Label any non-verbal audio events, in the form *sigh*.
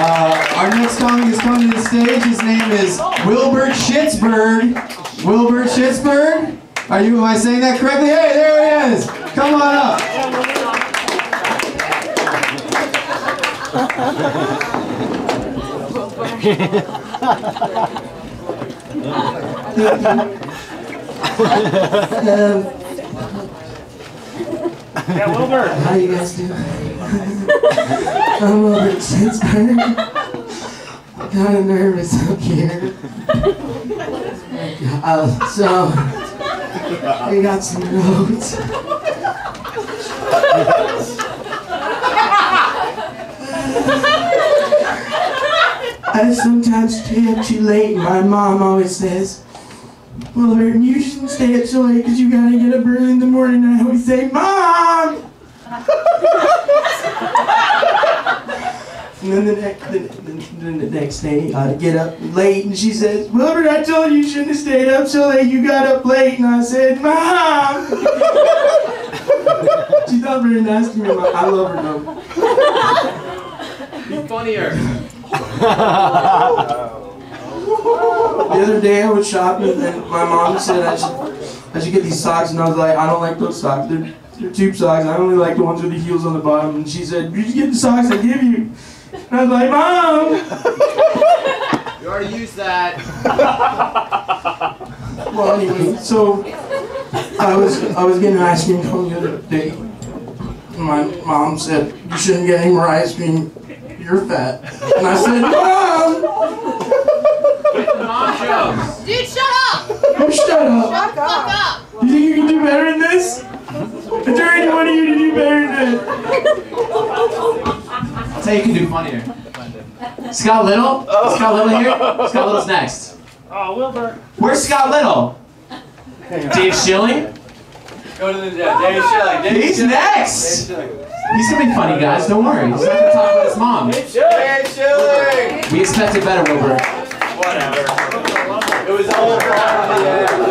Uh, our next comic is coming to the stage. His name is Wilbert Schitzberg. Wilbert Schitzberg? Are you, am I saying that correctly? Hey, there he is. Come on up. Yeah, Wilbur. How you guys doing? *laughs* I'm over at Pittsburgh. Kind of nervous up here. Uh, so, we got some notes. I sometimes stay up too late. My mom always says, well, Burton, you shouldn't stay up so late because you gotta get up early in the morning. And I always say, Mom! *laughs* And then the next, the, the, then the next day, I get up late, and she says, Wilbert, I told you you shouldn't have stayed up so late. You got up late, and I said, Mom. *laughs* She's not very nice to me. but I love her though. Be funnier. *laughs* The other day I was shopping, and my mom said I should, I should get these socks, and I was like, I don't like those socks. They're, they're tube socks. I only like the ones with the heels on the bottom. And she said, you should get the socks I give you. And I was like, Mom. You already used that. Well, anyway, so I was I was getting ice cream cone the other day. And my mom said, "You shouldn't get any more ice cream. You're fat." And I said, "Mom, Mom jokes. Dude, shut up! you shut up. Shut the fuck up! You think you can do better than this? I dare any one of you to do better than this." I'll tell you who can do funnier. Scott Little? Scott Little here? Scott Little's next. Oh, Wilbur. Where's Scott Little? Dave Schilling? Go to the yeah, Dave oh, Schilling. Dave He's Schilling. next! Dave Schilling. He's gonna be funny, guys. Don't worry. He's not gonna talk about his mom. Dave Schilling. Dave Schilling. We expected better, Wilbur. Whatever. It was all part of the end.